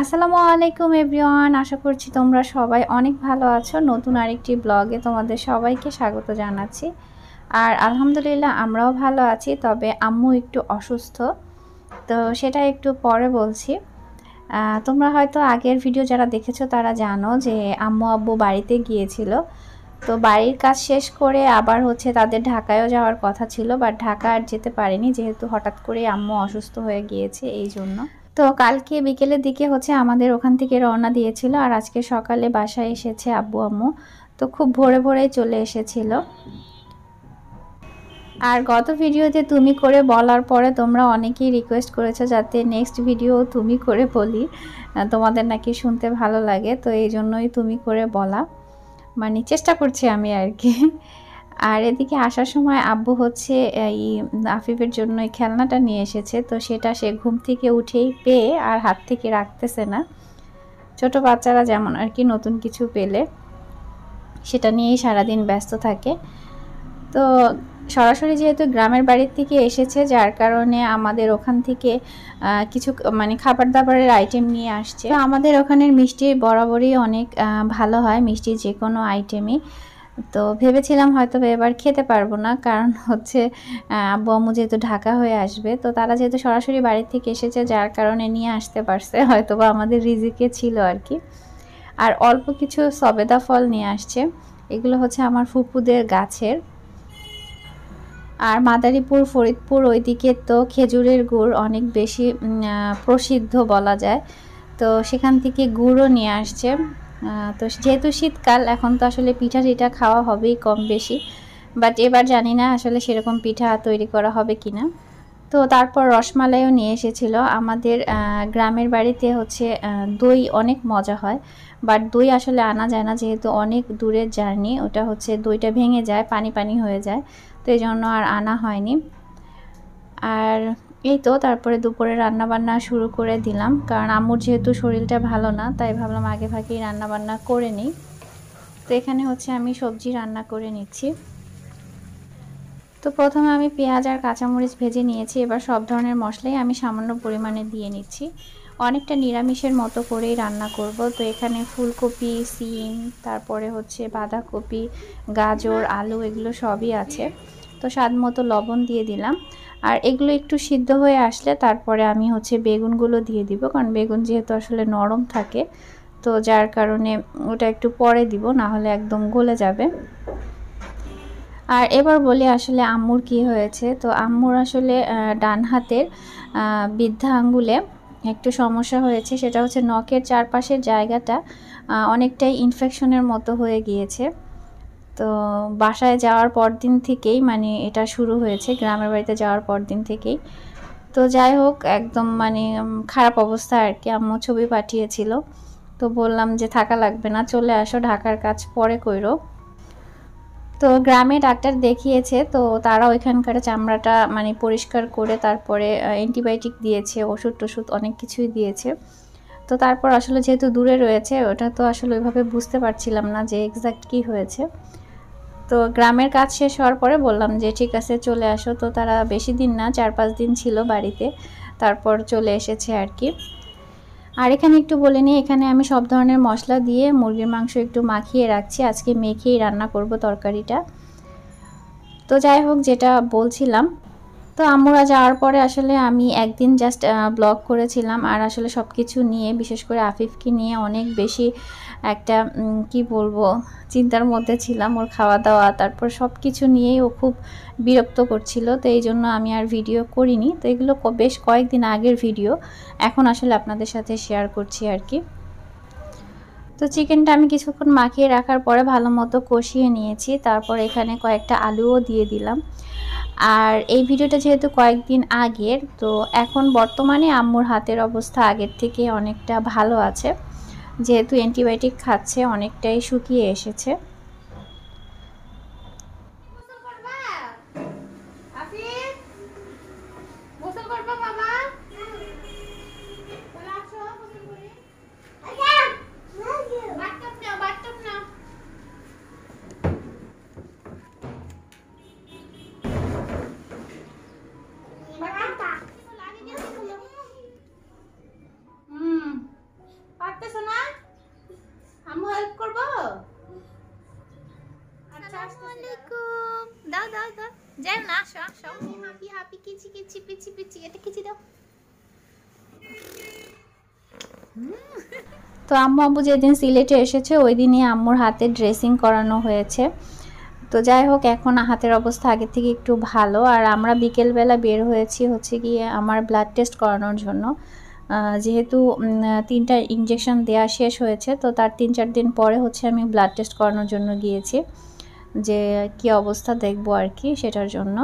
আসসালামু আলাইকুম এভরিওয়ান, আশা করছি তোমরা সবাই অনেক ভালো আছো। নতুন আরেকটি ব্লগে তোমাদের সবাইকে স্বাগত জানাচ্ছি। আর আলহামদুলিল্লাহ আমরাও ভালো আছি, তবে আম্মু একটু অসুস্থ। তো সেটা একটু পরে বলছি। তোমরা হয়তো আগের ভিডিও যারা দেখেছ তারা জানো যে আম্মু আব্বু বাড়িতে গিয়েছিল। তো বাড়ির কাজ শেষ করে আবার হচ্ছে তাদের ঢাকায়ও যাওয়ার কথা ছিল, বাট ঢাকা আর যেতে পারেনি যেহেতু হঠাৎ করে আম্মু অসুস্থ হয়ে গিয়েছে, এই জন্য। তো কালকে বিকেলের দিকে হচ্ছে আমাদের ওখান থেকে রওনা দিয়েছিল আর আজকে সকালে বাসায় এসেছে আব্বু আম্মু। তো খুব ভোরে ভোরেই চলে এসেছিল। আর গত ভিডিওতে তুমি করে বলার পরে তোমরা অনেকেই রিকোয়েস্ট করেছ যাতে নেক্সট ভিডিও তুমি করে বলি। তোমাদের নাকি শুনতে ভালো লাগে, তো এই জন্যই তুমি করে বলা। মানে চেষ্টা করছি আমি আর কি। আর এদিকে আসার সময় আব্বু হচ্ছে এই আফিফের জন্য এই খেলনাটা নিয়ে এসেছে। তো সেটা সে ঘুম থেকে উঠেই পেয়ে আর হাত থেকে রাখতেছে না। ছোট বাচ্চারা যেমন আর কি নতুন কিছু পেলে সেটা নিয়েই সারাদিন ব্যস্ত থাকে। তো সরাসরি যেহেতু গ্রামের বাড়ির থেকে এসেছে, যার কারণে আমাদের ওখান থেকে কিছু মানে খাবার দাবারের আইটেম নিয়ে আসছে। আমাদের ওখানের মিষ্টি বরাবরই অনেক ভালো হয়, মিষ্টি যে কোনো আইটেমই তো ভেবেছিলাম হয়তো এবার খেতে পারব না। কারণ হচ্ছে আব্বু আম্মু যেহেতু ঢাকা হয়ে আসবে, তো তারা যেহেতু সরাসরি বাড়ির থেকে এসেছে, যার কারণে নিয়ে আসতে পারছে। হয়তো বা আমাদের রিজিকে ছিল আর কি আর অল্প কিছু সবেদা ফল নিয়ে আসছে। এগুলো হচ্ছে আমার ফুপুদের গাছের। আর মাদারীপুর, ফরিদপুর ওইদিকে তো খেজুরের গুড় অনেক বেশি প্রসিদ্ধ বলা যায়। তো সেখান থেকে গুড়ও নিয়ে আসছে। তো যেহেতু শীতকাল, এখন তো আসলে পিঠা টিঠা খাওয়া হবেই কম বেশি। বাট এবার জানি না আসলে সেরকম পিঠা তৈরি করা হবে কি না তো তারপর রসমালাইও নিয়ে এসেছিল। আমাদের গ্রামের বাড়িতে হচ্ছে দই অনেক মজা হয়। বাট দই আসলে আনা যায় না, যেহেতু অনেক দূরের জার্নি। ওটা হচ্ছে দইটা ভেঙে যায়, পানি পানি হয়ে যায়। তো এই জন্য আর আনা হয়নি। আর এই তো তারপরে দুপুরে রান্না বান্না শুরু করে দিলাম। কারণ আম্মুর যেহেতু শরীরটা ভালো না, তাই ভাবলাম আগে ভাগেই রান্না বান্না করে নিই। তো এখানে হচ্ছে আমি সবজি রান্না করে নিচ্ছি। তো প্রথমে আমি পেঁয়াজ আর কাঁচামরিচ ভেজে নিয়েছি। এবার সব ধরনের মশলাই আমি সামান্য পরিমাণে দিয়ে নিচ্ছি। অনেকটা নিরামিষের মতো করেই রান্না করব। তো এখানে ফুলকপি, সিম, তারপরে হচ্ছে বাঁধাকপি, গাজর, আলু, এগুলো সবই আছে। তো স্বাদ মতো লবণ দিয়ে দিলাম। আর এগুলো একটু সিদ্ধ হয়ে আসলে তারপরে আমি হচ্ছে বেগুনগুলো দিয়ে দিব, কারণ বেগুন যেহেতু আসলে নরম থাকে, তো যার কারণে ওটা একটু পরে দিব, না হলে একদম গলে যাবে। আর এবার বলি আসলে আম্মুর কি হয়েছে, তো আম্মুর আসলে ডান হাতের বৃদ্ধা আঙ্গুলে একটু সমস্যা হয়েছে, সেটা হচ্ছে নখের চারপাশের জায়গাটা অনেকটাই ইনফেকশনের মতো হয়ে গিয়েছে। তো বাসায় যাওয়ার পর দিন থেকেই মানে এটা শুরু হয়েছে গ্রামের বাড়িতে যাওয়ার পর দিন থেকেই। তো যাই হোক, একদম মানে খারাপ অবস্থা আর কি, আম্মু ছবি পাঠিয়েছিল। তো বললাম যে থাকা লাগবে না, চলে আসো, ঢাকার কাজ পরে কইরো। তো গ্রামে ডাক্তার দেখিয়েছে, তো তারা ওইখানকার চামড়াটা মানে পরিষ্কার করে তারপরে অ্যান্টিবায়োটিক দিয়েছে, ওষুধ টষুধ অনেক কিছুই দিয়েছে। তো তারপর আসলে যেহেতু দূরে রয়েছে, ওটা তো আসলে ওইভাবে বুঝতে পারছিলাম না যে এক্সাক্ট কী হয়েছে। তো গ্রামের কাজ শেষ হওয়ার পরে বললাম যে, ঠিক আছে, চলে আসো। তো তারা বেশি দিন না চার পাঁচ দিন ছিল বাড়িতে। তারপর চলে এসেছে আর কি। আর এখানে একটু বলে নিই, এখানে আমি সব ধরনের মশলা দিয়ে মুরগির মাংস একটু মাখিয়ে রাখছি। আজকে মেখেই রান্না করব তরকারিটা। তো যাই হোক, যেটা বলছিলাম তো আমরা যাওয়ার পরে আসলে আমি একদিন জাস্ট ব্লগ করেছিলাম আর আসলে সব কিছু নিয়ে, বিশেষ করে আফিফকে নিয়ে অনেক বেশি একটা কি বলব, চিন্তার মধ্যে ছিলাম ওর খাওয়া দাওয়া তারপর সব কিছু নিয়েই ও খুব বিরক্ত করছিল। তো এই জন্য আমি আর ভিডিও করিনি। তো এগুলো বেশ কয়েকদিন আগের ভিডিও এখন আসলে আপনাদের সাথে শেয়ার করছি আর কি। তো চিকেনটা আমি কিছুক্ষণ মাখিয়ে রাখার পরে ভালো মতো কষিয়ে নিয়েছি। তারপর এখানে কয়েকটা আলুও দিয়ে দিলাম। আর এই ভিডিওটা যেহেতু কয়েকদিন আগের, তো এখন বর্তমানে আম্মুর হাতের অবস্থা আগের থেকে অনেকটা ভালো আছে। যেহেতু অ্যান্টিবায়োটিক খাচ্ছে, অনেকটাই শুকিয়ে এসেছে। আমি হেল্প করব? তো আম্মু আব্বু যেদিন সিলেটে এসেছে ওই দিনই আম্মুর হাতে ড্রেসিং করানো হয়েছে। তো যাই হোক এখন হাতের অবস্থা আগে থেকে একটু ভালো। আর আমরা বিকেলবেলা বের হয়েছি হচ্ছে গিয়ে আমার ব্লাড টেস্ট করানোর জন্য। যেহেতু তিনটা ইঞ্জেকশন দেওয়া শেষ হয়েছে তো তার তিন চার দিন পরে হচ্ছে আমি ব্লাড টেস্ট করানোর জন্য গিয়েছি যে কি অবস্থা দেখব আর কি সেটার জন্য।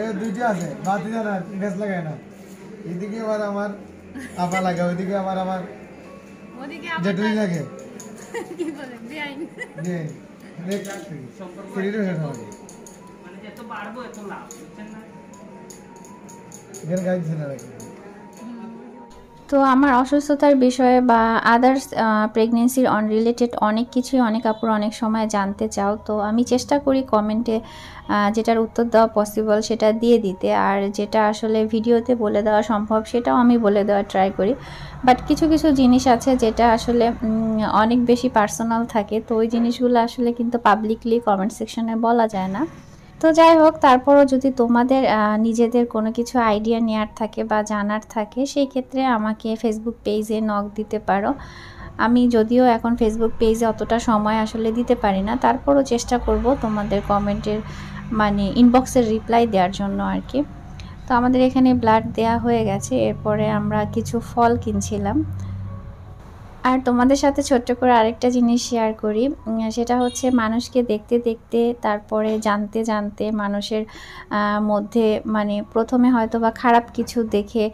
এই দুইটা আছে বাতি না গ্যাস লাগায় না। এদিকে আবার আমার আপা লাগে ওইদিকে আবার আমার জেটুলি লাগে। ¿Qué es es eso? ¿Qué es es eso? ¿Qué es es es. তো আমার অসুস্থতার বিষয়ে বা আদার্স প্রেগনেন্সির রিলেটেড অনেক কিছুই অনেক আপুর অনেক সময় জানতে চাও, তো আমি চেষ্টা করি কমেন্টে যেটার উত্তর দেওয়া পসিবল সেটা দিয়ে দিতে। আর যেটা আসলে ভিডিওতে বলে দেওয়া সম্ভব সেটাও আমি বলে দেওয়ার ট্রাই করি। বাট কিছু কিছু জিনিস আছে যেটা আসলে অনেক বেশি পার্সোনাল থাকে, তো ওই জিনিসগুলো আসলে কিন্তু পাবলিকলি কমেন্ট সেকশনে বলা যায় না। তো যাই হোক, তারপরও যদি তোমাদের নিজেদের কোনো কিছু আইডিয়া নেওয়ার থাকে বা জানার থাকে, সেই ক্ষেত্রে আমাকে ফেসবুক পেজে নক দিতে পারো। আমি যদিও এখন ফেসবুক পেজে অতটা সময় আসলে দিতে পারি না, তারপরও চেষ্টা করব তোমাদের কমেন্টের মানে ইনবক্সের রিপ্লাই দেওয়ার জন্য আর কি। তো আমাদের এখানে ব্লাড দেয়া হয়ে গেছে, এরপরে আমরা কিছু ফল কিনছিলাম। আর তোমাদের সাথে ছোট্ট করে আরেকটা জিনিস শেয়ার করি। সেটা হচ্ছে মানুষকে দেখতে দেখতে, তারপরে জানতে জানতে মানুষের মধ্যে মানে প্রথমে হয়তো বা খারাপ কিছু দেখে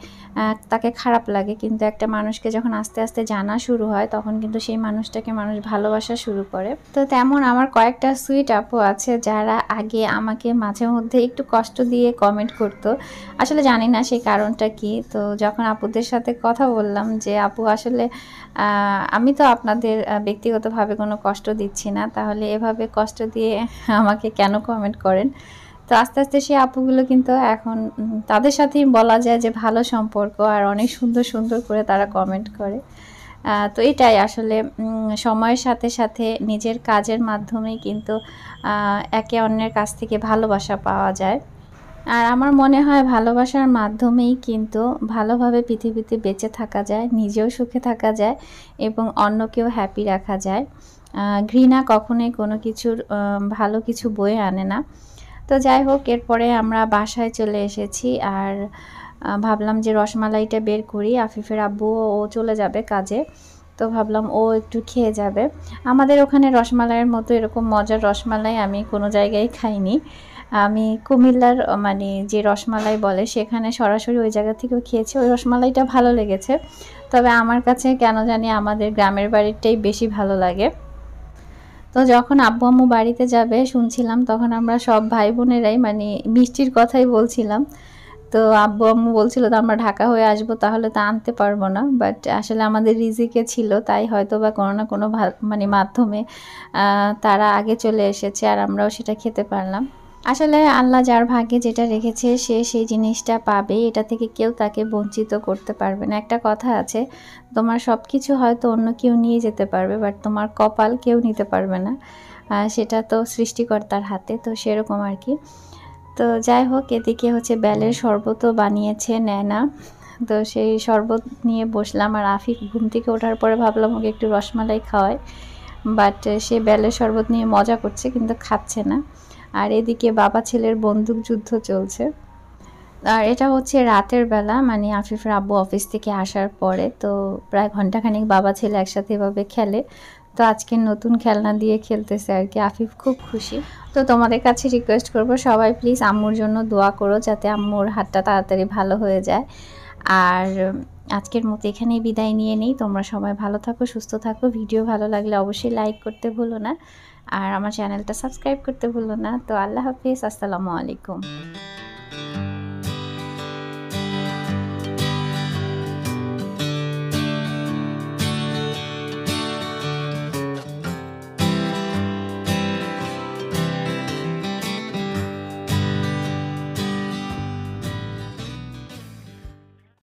তাকে খারাপ লাগে। কিন্তু একটা মানুষকে যখন আস্তে আস্তে জানা শুরু হয়, তখন কিন্তু সেই মানুষটাকে মানুষ ভালোবাসা শুরু করে। তো তেমন আমার কয়েকটা সুইট আপু আছে, যারা আগে আমাকে মাঝে মধ্যে একটু কষ্ট দিয়ে কমেন্ট করতো। আসলে জানি না সেই কারণটা কি। তো যখন আপুদের সাথে কথা বললাম যে, আপু আসলে আমি তো আপনাদের ব্যক্তিগতভাবে কোনো কষ্ট দিচ্ছি না। তাহলে এভাবে কষ্ট দিয়ে আমাকে কেন কমেন্ট করেন? তো আস্তে আস্তে সেই আপুগুলো কিন্তু এখন তাদের সাথেই বলা যায় যে ভালো সম্পর্ক আর অনেক সুন্দর সুন্দর করে তারা কমেন্ট করে। তো এটাই আসলে সময়ের সাথে সাথে নিজের কাজের মাধ্যমেই কিন্তু একে অন্যের কাছ থেকে ভালোবাসা পাওয়া যায়। আর আমার মনে হয় ভালোবাসার মাধ্যমেই কিন্তু ভালোভাবে পৃথিবীতে বেঁচে থাকা যায়, নিজেও সুখে থাকা যায় এবং অন্যকেও হ্যাপি রাখা যায়। ঘৃণা কখনোই কোনো কিছুর ভালো কিছু বয়ে আনে না। তো যাই হোক, এরপরে আমরা বাসায় চলে এসেছি আর ভাবলাম যে রসমালাইটা বের করি। আফিফের আব্বু ও চলে যাবে কাজে। তো ভাবলাম ও একটু খেয়ে যাবে। আমাদের ওখানে রসমালাইয়ের মতো এরকম মজার রসমালাই আমি কোনো জায়গায় খাইনি। আমি কুমিল্লার মানে যে রসমালাই বলে, সেখানে সরাসরি ওই জায়গা থেকেও খেয়েছি। ওই রসমালাইটা ভালো লেগেছে। তবে আমার কাছে কেন জানি আমাদের গ্রামের বাড়িরটাই বেশি ভালো লাগে। তো যখন আব্বু আম্মু বাড়িতে যাবে, শুনছিলাম, তখন আমরা সব ভাই বোনেরাই মানে মিষ্টির কথাই বলছিলাম। তো আব্বু আম্মু বলছিল, তো আমরা ঢাকা হয়ে আসব, তাহলে তা আনতে পারব না। বাট আসলে আমাদের রিজিকে ছিল, তাই হয়তো বা কোনো না কোনো মানে মাধ্যমে তারা আগে চলে এসেছে, আর আমরাও সেটা খেতে পারলাম। আসলে আল্লাহ যার ভাগ্যে যেটা রেখেছে, সে সেই জিনিসটা পাবে। এটা থেকে কেউ তাকে বঞ্চিত করতে পারবে না। একটা কথা আছে, তোমার সব কিছু হয়তো অন্য কেউ নিয়ে যেতে পারবে বাট তোমার কপাল কেউ নিতে পারবে না। সেটা তো সৃষ্টিকর্তার হাতে, তো সেরকম আর কি। তো যাই হোক, এদিকে হচ্ছে বেলের শরবতও বানিয়েছে নেনা তো সেই শরবত নিয়ে বসলাম আর আফিক ঘুম থেকে ওঠার পরে ভাবলাম ওকে একটু রসমালাই খাওয়ায় বাট সে বেলের শরবত নিয়ে মজা করছে, কিন্তু খাচ্ছে না। আর এদিকে বাবা ছেলের বন্দুক যুদ্ধ চলছে। আর এটা হচ্ছে রাতের বেলা মানে আফিফের আব্বু অফিস থেকে আসার পরে। তো প্রায় ঘন্টাখানিক বাবা ছেলে একসাথে এভাবে খেলে। তো আজকে নতুন খেলনা দিয়ে খেলতেছে আর কি। আফিফ খুব খুশি। তো তোমাদের কাছে রিকোয়েস্ট করব, সবাই প্লিজ আম্মুর জন্য দোয়া করো যাতে আম্মুর হাতটা তাড়াতাড়ি ভালো হয়ে যায়। আর আজকের মতো এখানেই বিদায় নিয়ে নেই। তোমরা সবাই ভালো থাকো, সুস্থ থাকো। ভিডিও ভালো লাগলে অবশ্যই লাইক করতে ভুলো না। আর আমার চ্যানেলটা সাবস্ক্রাইব করতে ভুলো না। তো আল্লাহ হাফিজ আসসালামু আলাইকুম।